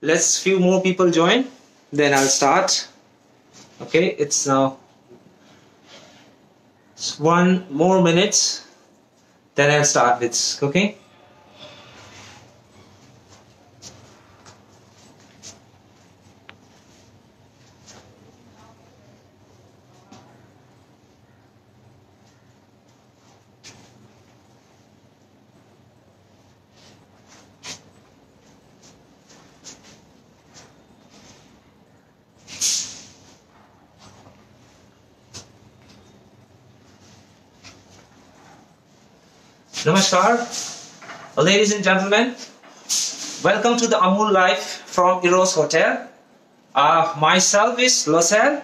let's few more people join then I'll start. Okay it's now it's one more minutes then I'll start with okay Namaskar, ladies and gentlemen. Welcome to the Amul Live from Eros Hotel. Uh, myself is Losel.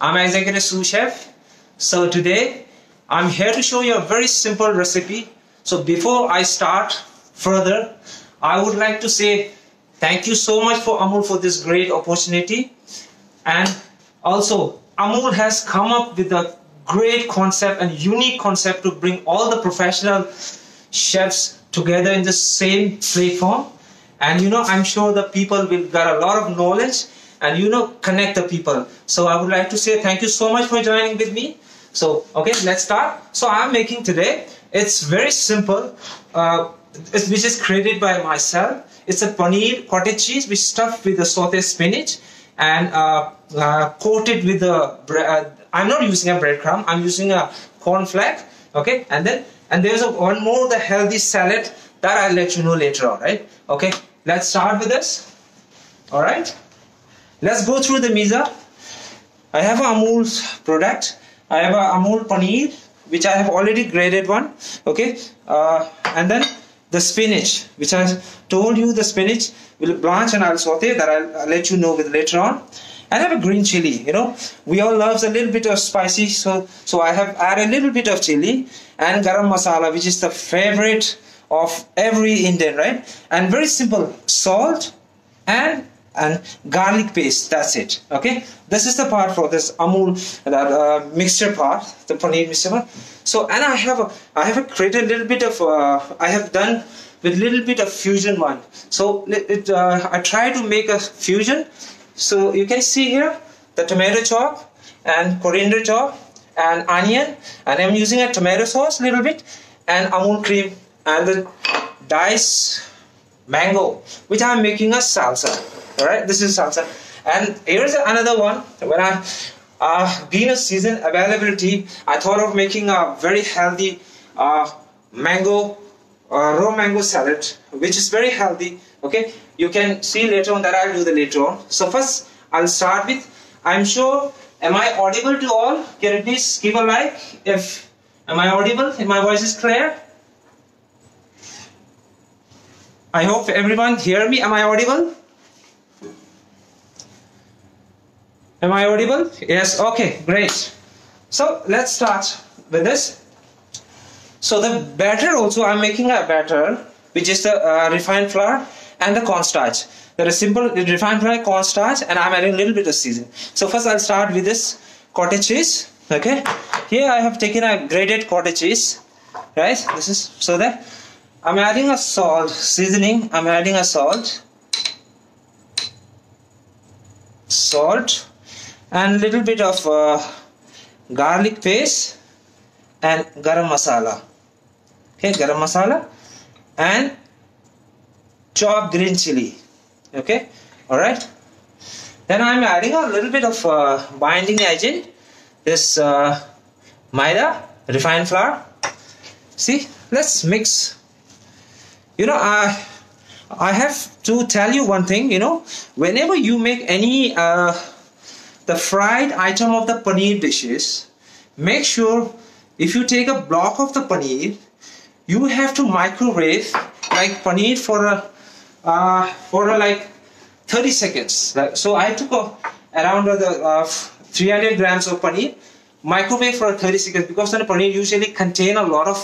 I'm executive sous chef. So today I'm here to show you a very simple recipe. So before I start further, I would like to say thank you so much for Amul for this great opportunity. And also Amul has come up with a great concept and unique concept to bring all the professional chefs together in the same platform and you know i'm sure the people will get a lot of knowledge and you know connect the people. So i would like to say thank you so much for joining with me. So okay let's start. So i'm making today. It's very simple. Uh, which is created by myself. It's a paneer cottage cheese which stuffed with the sauteed spinach and uh, uh, coated with the uh, I'm not using a breadcrumb. I'm using a corn flake okay and then and there's a, one more the healthy salad that I'll let you know later on right? Okay let's start with this. All right. Let's go through the misa I have a Amul product. I have a Amul paneer which I have already graded one okay? Uh, and then the spinach which I told you the spinach will blanch and I'll saute that I'll, I'll let you know with later on I have a green chili you know. We all loves a little bit of spicy so so I have added a little bit of chili and garam masala which is the favorite of every Indian right? And very simple salt and and garlic paste that's it okay? This is the part for this amul that uh, mixture part the paneer mixture so and i have a i have created a little bit of uh, i have done with little bit of fusion one so it, uh, i try to make a fusion so you can see here the tomato chop and coriander chop and onion. And I'm using a tomato sauce a little bit and amul cream and the diced mango which I'm making a salsa. Alright this is salsa. And here's another one. When I uh, being a season availability I thought of making a very healthy uh, mango uh, raw mango salad which is very healthy okay you can see later on that I'll do the later on. So first I'll start with I'm sure am I audible to all? Can you please give a like if am I audible? If my voice is clear? I hope everyone hear me. Am I audible? Am I audible? Yes. Okay great. So let's start with this. So the batter also I'm making a batter which is the uh, refined flour and the cornstarch. There is simple refined flour, cornstarch, and I'm adding a little bit of seasoning. So first I'll start with this cottage cheese. Okay, here I have taken a grated cottage cheese. Right, this is so that I'm adding a salt seasoning. I'm adding a salt, salt, and a little bit of uh, garlic paste and garam masala. Okay, garam masala and chopped green chili. Okay? All right then I'm adding a little bit of uh, binding agent. This uh, maida refined flour. See? Let's mix. You know i i have to tell you one thing you know. Whenever you make any uh, the fried item of the paneer dishes make sure if you take a block of the paneer you have to microwave like paneer for a uh, for like 30 seconds. So I took around the uh, 300 grams of paneer. Microwave for 30 seconds because the paneer usually contain a lot of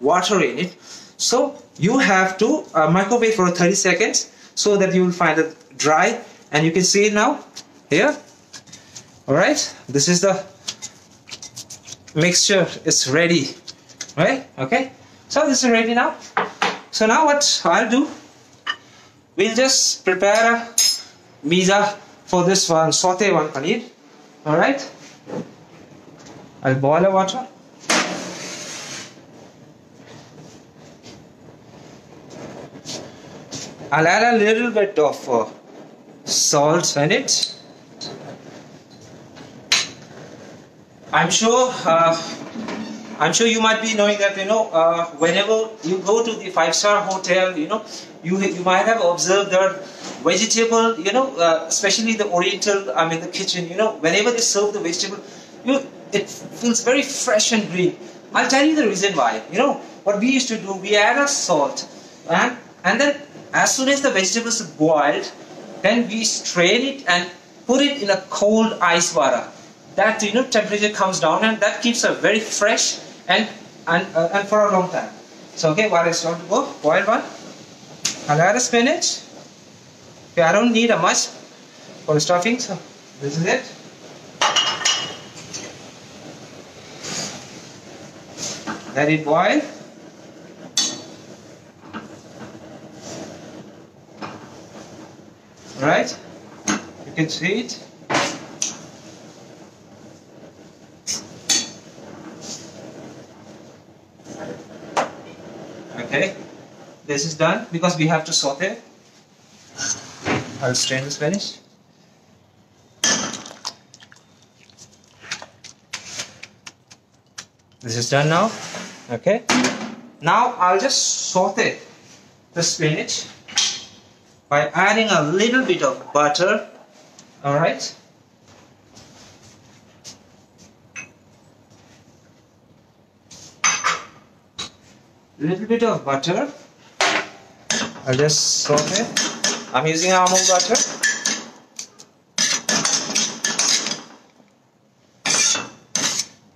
water in it. So you have to uh, microwave for 30 seconds so that you will find it dry. And you can see it now here. All right. This is the mixture. Is ready. Right? Okay. So this is ready now. So now what I'll do we'll just prepare a misa for this one saute one paneer. All right I'll boil the water. I'll add a little bit of uh, salt in it. I'm sure uh, I'm sure you might be knowing that you know uh, whenever you go to the five-star hotel you know you you might have observed that vegetable you know uh, especially the oriental I mean the kitchen you know whenever they serve the vegetable you it feels very fresh and green. I'll tell you the reason why you know what we used to do we add a salt and and then as soon as the vegetables are boiled then we strain it and put it in a cold ice water that you know temperature comes down and that keeps it very fresh and and uh, and for a long time. So okay, what is going to go? Boil one. I'll add a spinach. Okay, I don't need a much for stuffing, so this is it. Let it boil. Right? You can see it. okay this is done because we have to saute I'll strain this finish this is done now. Okay. Now I'll just saute the spinach by adding a little bit of butter. Alright little bit of butter I'll just saute I'm using Amul butter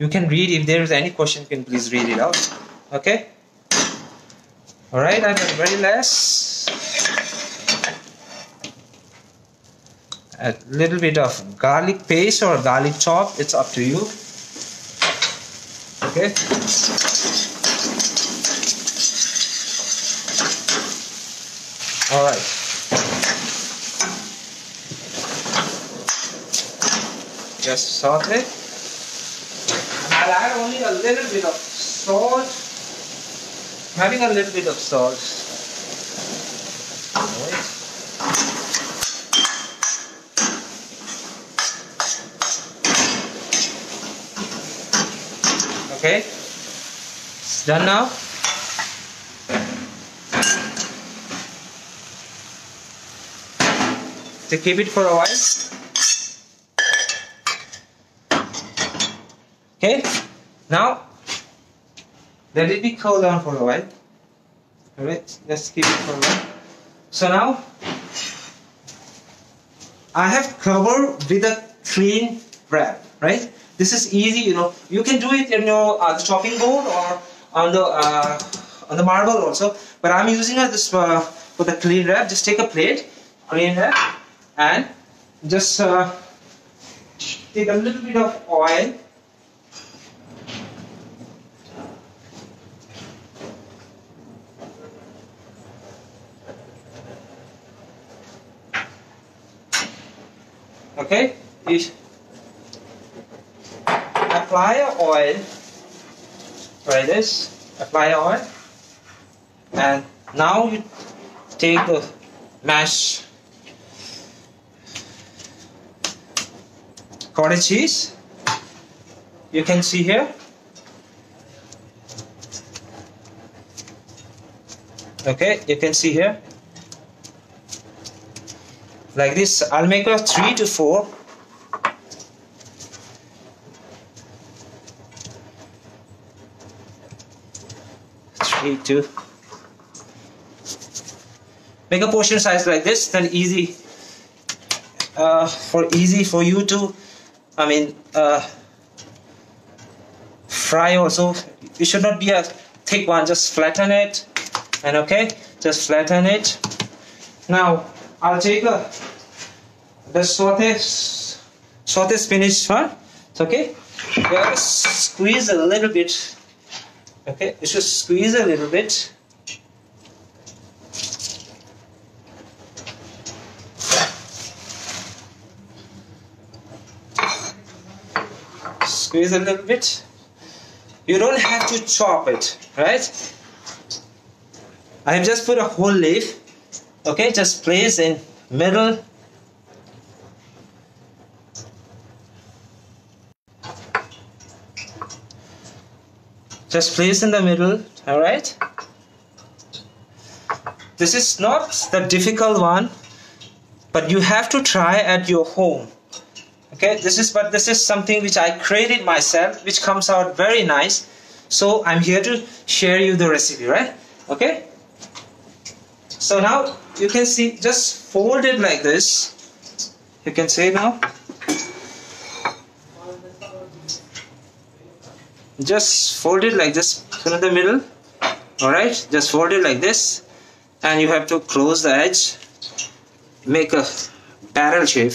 you can read. If there is any question you can please read it out. Okay? Alright I'm very less. A little bit of garlic paste or garlic chop it's up to you. Okay All right. Just saute. I'll add only a little bit of salt. Having a little bit of salt. Right. Okay. It's done now. To keep it for a while. Okay, now let it be cool down for a while. Alright, let's keep it for a while. So now I have covered with a clean wrap, right? This is easy, you know. You can do it in your uh, the chopping board or on the uh, on the marble also. But I'm using uh, this uh, for the clean wrap. Just take a plate, clean wrap, and just uh, take a little bit of oil. Okay you apply oil try this apply oil. And now you take the mash cottage cheese. You can see here. Okay you can see here. Like this I'll make a 3 to 4 3 to. Make a portion size like this then easy uh, for easy for you to I mean uh, fry also. It should not be a thick one. Just flatten it. And okay just flatten it. Now I'll take a the saute saute spinach one. Okay. You have to squeeze a little bit. Okay you should squeeze a little bit squeeze a little bit. You don't have to chop it right? I have just put a whole leaf okay? Just place in middle. Just place in the middle all right? This is not the difficult one but you have to try at your home okay this is but this is something which I created myself which comes out very nice. So I'm here to share you the recipe right? Okay? So now you can see just fold it like this. You can see now. Just fold it like this in the middle. Alright just fold it like this. And you have to close the edge. Make a barrel shape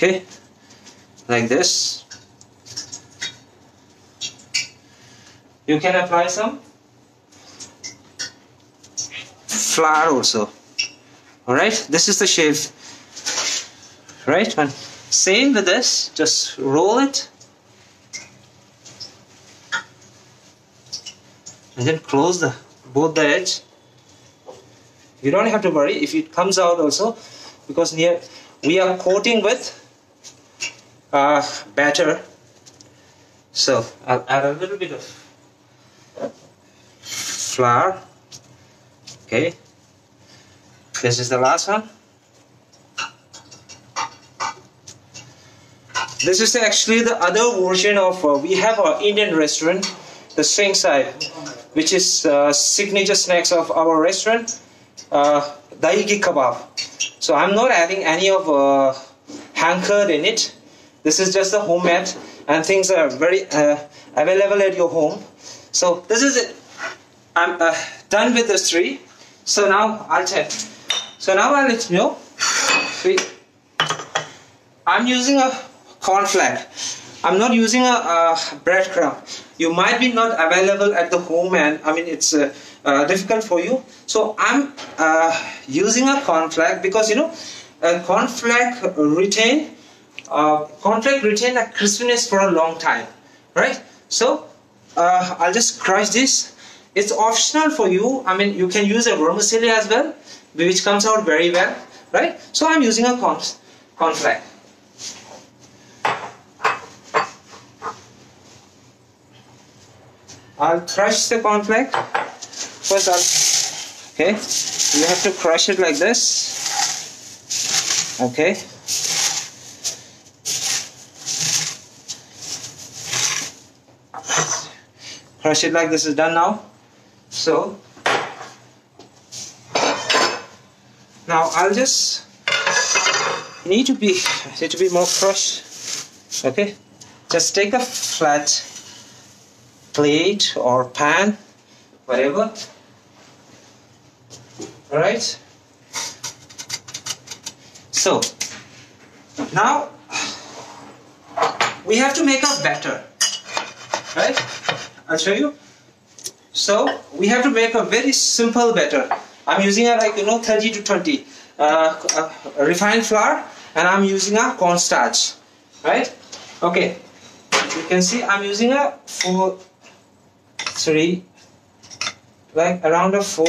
okay. Like this. You can apply some flour also. Alright this is the shape right and same with this. Just roll it. And then close the both the edge. You don't have to worry if it comes out also because near we are coating with uh, batter so I'll add a little bit of flour. Okay. This is the last one. This is actually the other version of uh, we have our Indian restaurant the swing side which is uh, signature snacks of our restaurant uh, dahi kebab. So I'm not adding any of uh, hang curd in it this is just the homemade and things are very uh, available at your home. So this is it. I'm uh, done with this three. So now I'll tell. So now I'll let you know. See, I'm using a cornflake. I'm not using a, a breadcrumb. You might be not available at the home and I mean it's uh, uh, difficult for you. So I'm uh, using a cornflake because you know a cornflake retain uh, cornflake retain a crispiness for a long time right? So uh, I'll just crush this. It's optional for you. I mean you can use a vermicelli as well which comes out very well right? So I'm using a corn I'll crush the cornflake first I'll okay you have to crush it like this. Okay crush it like this is done now. So now I'll just need to be need to be more crushed okay? Just take a flat plate or pan whatever. Alright? So now we have to make a batter right I'll show you. So we have to make a very simple batter. I'm using a like you know 30 to 20 uh, uh, refined flour and I'm using a cornstarch, right? Okay, you can see I'm using a four, three, like around a four,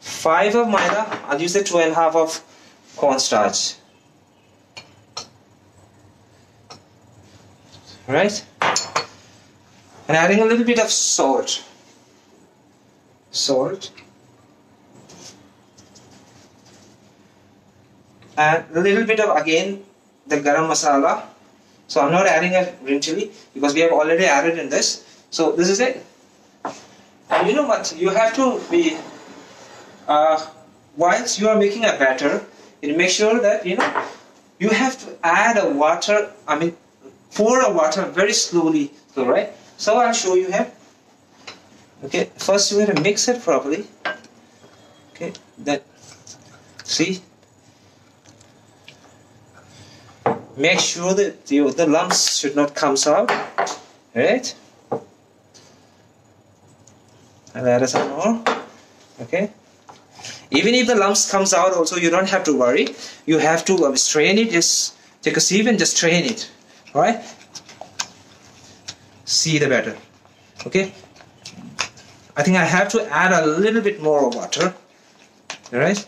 five of maida. I'll use the two and a half of cornstarch. Right? And adding a little bit of salt. Salt. And a little bit of again the garam masala. So I'm not adding a green chili because we have already added in this. So this is it. And you know what? You have to be uh, whilst you are making a batter you make sure that you know you have to add a water I mean pour a water very slowly so right so I'll show you here. Okay first you have to mix it properly. Okay then see? Make sure that the, the lumps should not come out. Right? And add some more. Okay. Even if the lumps comes out also you don't have to worry. You have to uh, strain it. Just take a sieve and just strain it. All right see the batter okay I think I have to add a little bit more water all right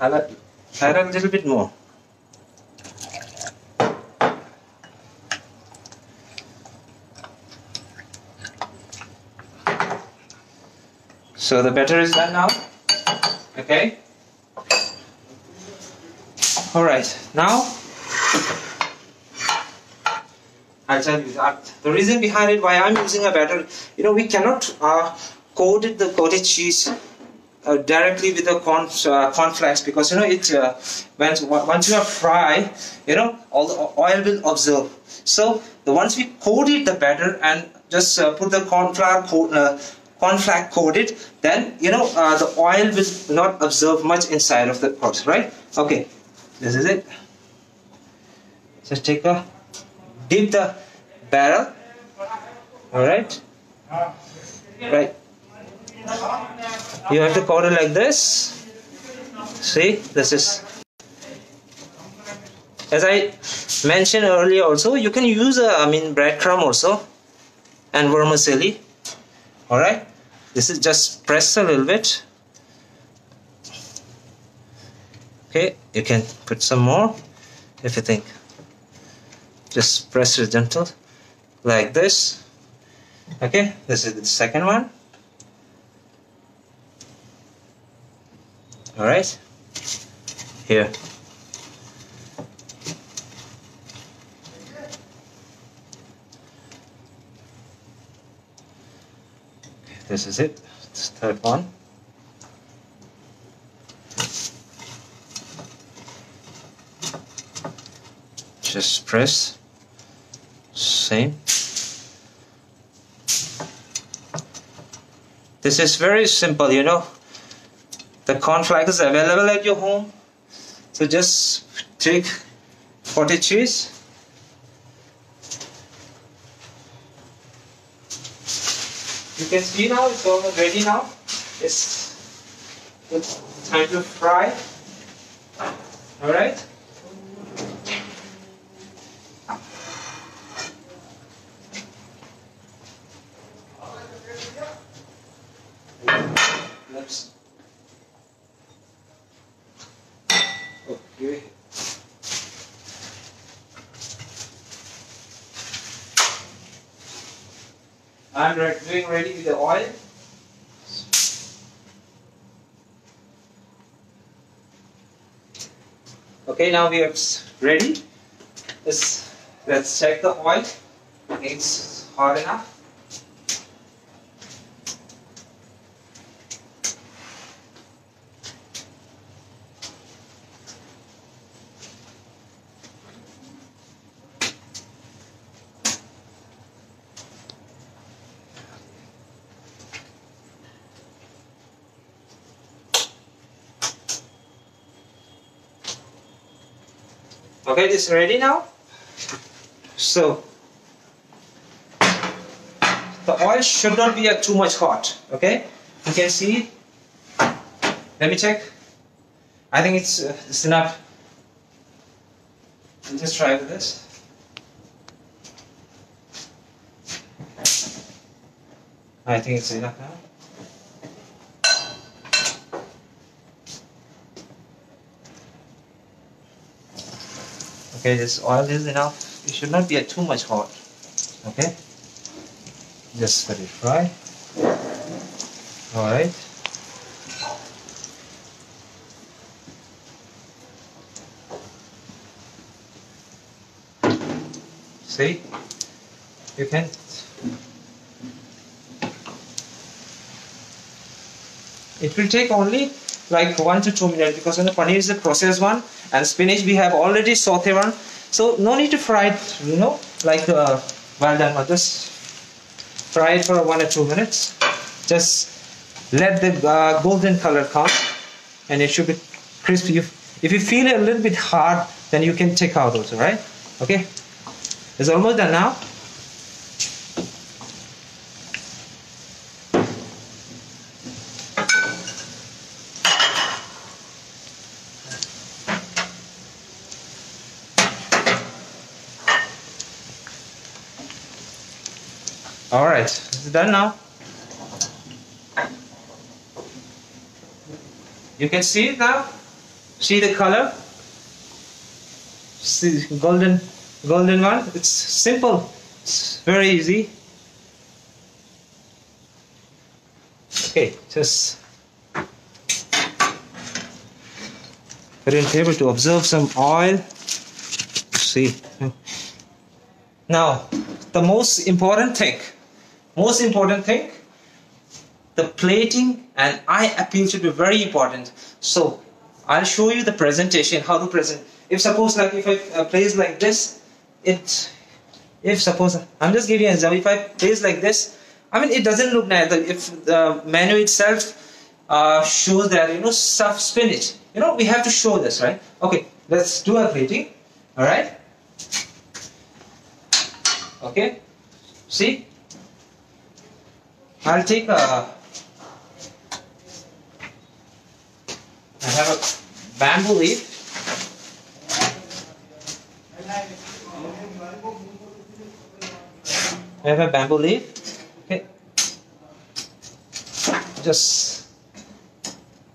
I'll add a little bit more So the batter is done now. Okay. All right. Now I'll tell you that the reason behind it why I'm using a batter. You know we cannot uh, coat the cottage cheese uh, directly with the corn uh, cornflakes because you know it uh, when once you are fry you know all the oil will absorb. So the once we coat it the batter and just uh, put the corn flour coat, uh, cornflake coated then you know uh, the oil will not absorb much inside of the pot right? Okay this is it. Just take a dip the barrel? All right. Right you have to coat it like this. See this is as I mentioned earlier also you can use a I mean breadcrumb also and vermicelli. All right this is just press a little bit. Okay you can put some more if you think. Just press it gentle like this. Okay this is the second one. All right. Here. This is it. This third one. Just press same. This is very simple you know. The cornflakes is available at your home. So just take cottage cheese. You can see now it's almost ready now. It's, it's time to fry. All right let's oh, here. Doing ready with the oil. Okay, now we are ready. Let's, let's check the oil. It's hot enough. Okay this is ready now. So the oil should not be too much hot okay? You can see. Let me check. I think it's, uh, it's enough. I'll just try with this. I think it's enough now okay this oil is enough. It should not be too much hot. Okay? Just let it fry. All right see? You can. It will take only like one to two minutes because when the paneer is a processed one and spinach we have already sauteed one. So no need to fry it you know like uh, well done one just fry it for one or two minutes. Just let the uh, golden color come and it should be crispy. If, if you feel it a little bit hard then you can take out also right? Okay? It's almost done now all right. It's done now? You can see it now? See the color? See golden golden one? It's simple. It's very easy. Okay just put in table to observe some oil. See. Now the most important thing most important thing the plating and eye appeal should be very important. So I'll show you the presentation how to present. If suppose like if I place like this it if suppose I'm just giving an example. If I place like this I mean it doesn't look nice if the menu itself uh, shows that you know stuff spinach you know we have to show this right? Okay let's do our plating. All right? Okay? See I'll take a I have a bamboo leaf. I have a bamboo leaf. Okay. Just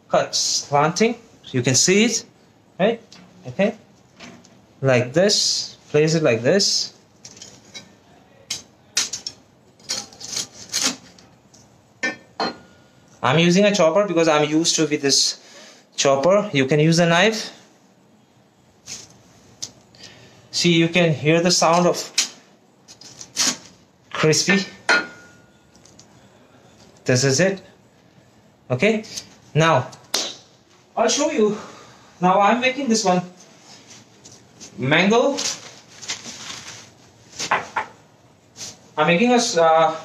cut slanting. You can see it right? Okay. Like this. Place it like this I'm using a chopper because I'm used to with this chopper. You can use a knife. See you can hear the sound of crispy. This is it. Okay? Now I'll show you. Now I'm making this one. Mango. I'm making a uh,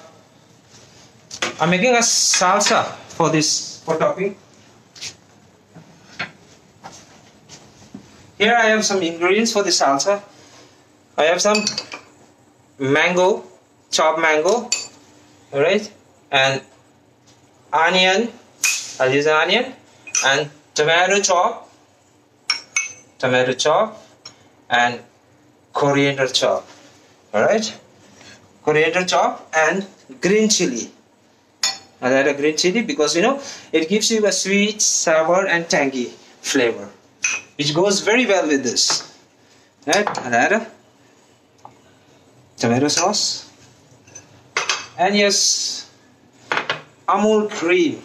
I'm making a salsa for this for topping. Here I have some ingredients for the salsa. I have some mango, chopped mango, alright, and onion, I'll use onion, and tomato chop, tomato chop, and coriander chop, alright, coriander chop, and green chili. I add a green chili because you know it gives you a sweet, sour, and tangy flavor, which goes very well with this. Right? And add a tomato sauce, and yes, Amul cream.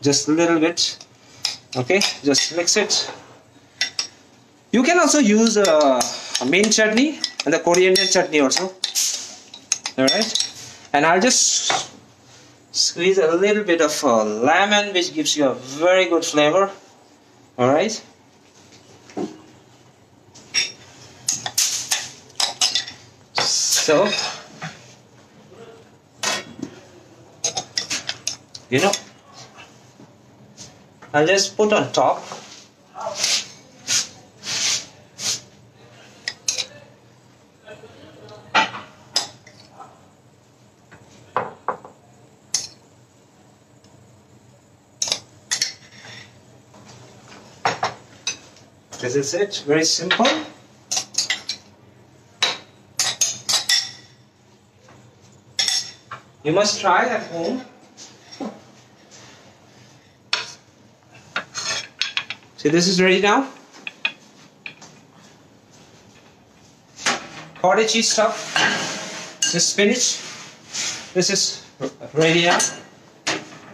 Just a little bit. Okay, just mix it. You can also use a, a mint chutney and the coriander chutney also. Alright and I'll just squeeze a little bit of uh, lemon which gives you a very good flavor. Alright? So you know I'll just put on top This is it, very simple. You must try at home. See, this is ready now. Cottage cheese stuff. this spinach. This is ready now.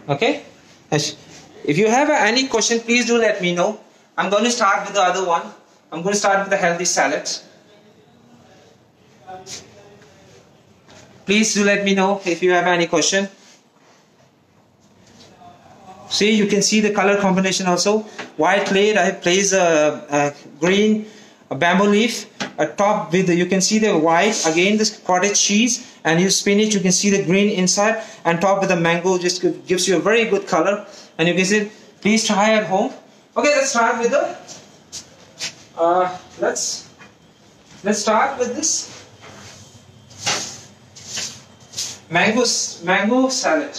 Okay. If you have any question, please do let me know. I'm going to start with the other one. I'm going to start with the healthy salad. Please do let me know if you have any question. See, you can see the color combination also. White plate, I place a, a green a bamboo leaf a top with the, you can see the white again this cottage cheese and you spinach you can see the green inside and top with the mango just gives you a very good color and you can see please try at home okay let's start with the uh, let's let's start with this mango mango salad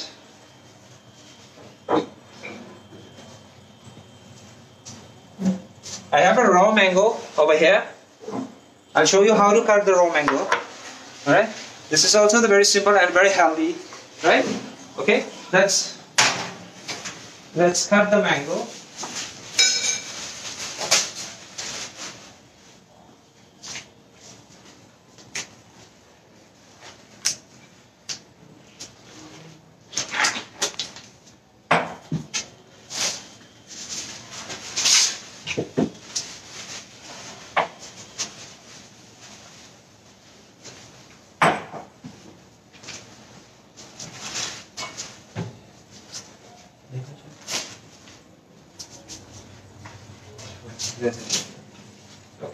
I have a raw mango over here I'll show you how to cut the raw mango. Alright? This is also the very simple and very healthy. Right? Okay? Let's let's cut the mango.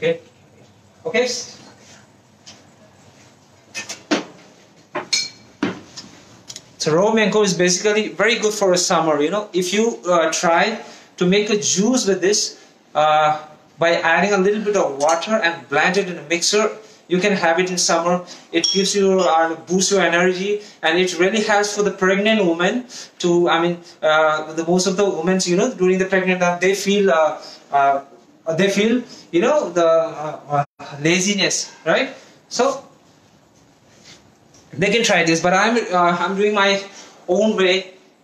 Okay. Okay. So raw mango is basically very good for a summer. You know, if you uh, try to make a juice with this uh, by adding a little bit of water and blend it in a mixer, you can have it in summer. It gives you uh, boosts your energy, and it really helps for the pregnant woman to. I mean, uh, the most of the women, you know, during the pregnant time, they feel uh, uh, they feel you know the uh, laziness right so they can try this but i'm uh, i'm doing my own way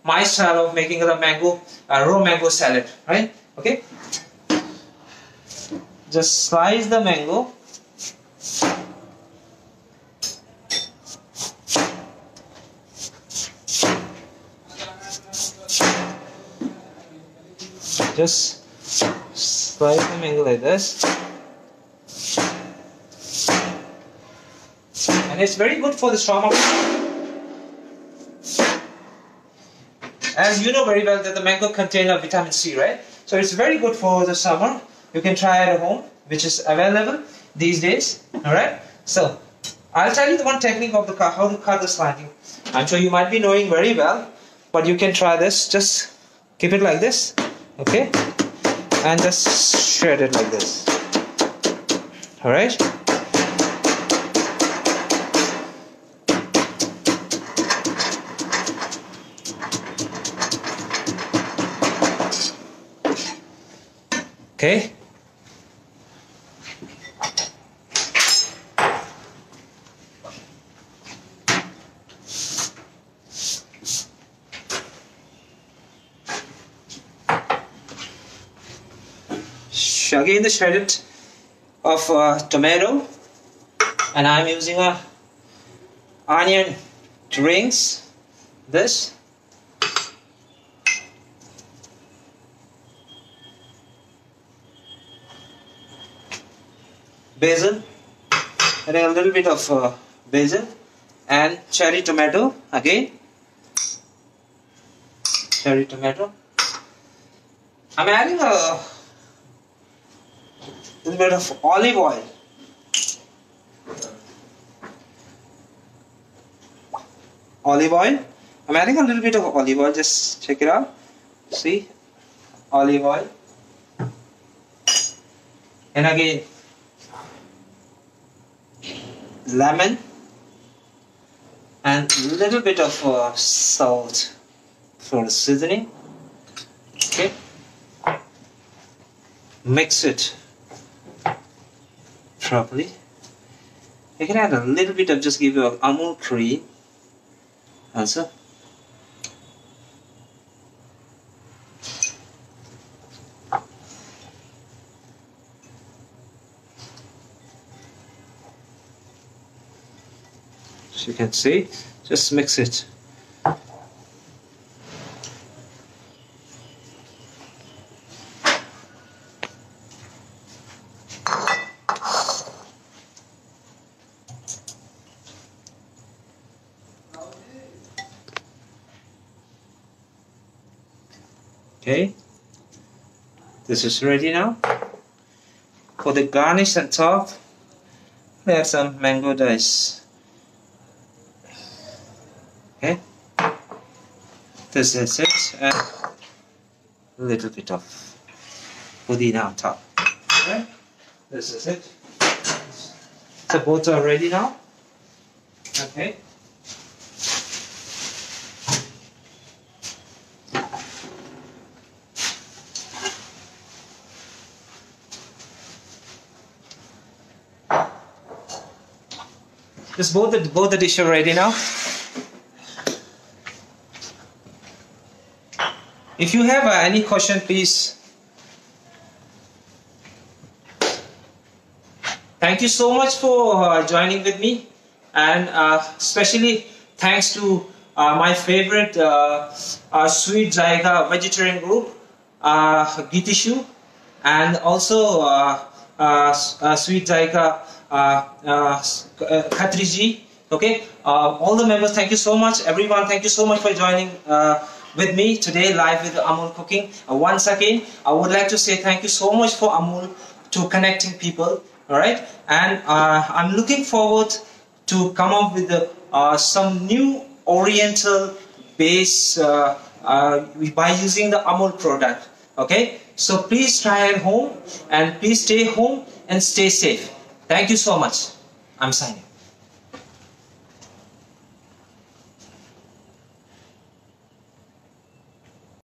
my style of making the mango uh, raw mango salad right okay just slice the mango just slice the mango like this. And it's very good for the stomach. As you know very well that the mango contains vitamin C, right? So it's very good for the summer. You can try it at home, which is available these days. Alright? So I'll tell you the one technique of the cut, how to cut the slanting. I'm sure you might be knowing very well, but you can try this. Just keep it like this. Okay? and just shred it like this all okay? Again the shredded of uh, tomato and I'm using a onion to rings this basil adding a little bit of uh, basil and cherry tomato again cherry tomato I'm adding a little bit of olive oil. Olive oil. I'm adding a little bit of olive oil. Just check it out. See, olive oil. And again, lemon and a little bit of uh, salt for the seasoning. Okay, mix it properly. You can add a little bit of just give you a Amul cream also. Can see. Just mix it. Okay. This is ready now. For the garnish on top we have some mango dice okay this is it and a little bit of pudina on top. Okay this is it. The both are ready now. Okay. Just both the both the dish are ready now. If you have uh, any question, please. Thank you so much for uh, joining with me, and uh, especially thanks to uh, my favorite uh, uh, Sweet Zaiga vegetarian group, uh, Gitishu, and also Sweet Zaiga Khatriji. Okay, all the members, thank you so much. Everyone, thank you so much for joining with me today live with Amul Cooking. once again, I would like to say thank you so much for Amul to connecting people. All right, and I'm looking forward to come up with uh, some new oriental base uh, uh, by using the Amul product okay so please try at home and please stay home and stay safe Thank you so much. I'm signing.